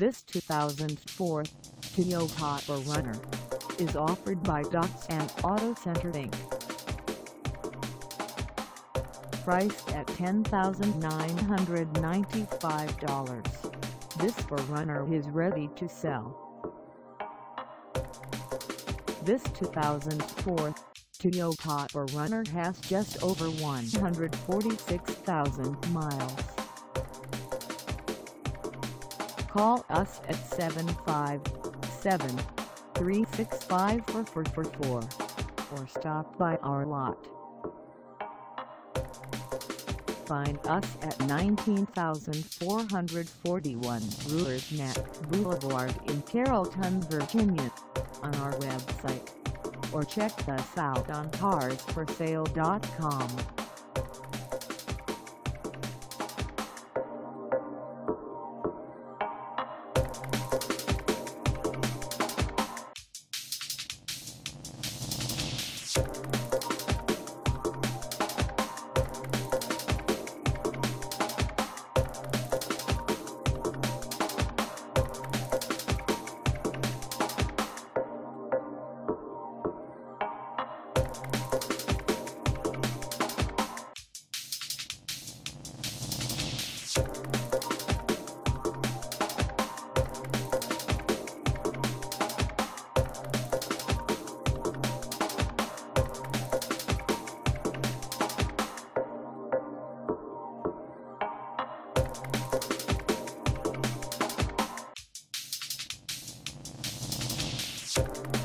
This 2004 Toyota 4Runner is offered by Dotson Auto Center Inc. Priced at $10,995, this 4Runner is ready to sell. This 2004 Toyota 4Runner has just over 146,000 miles. Call us at 757-365-4444 or stop by our lot. Find us at 19441 Brewers Neck Boulevard in Carrollton, Virginia on our website or check us out on carsforsale.com. Thank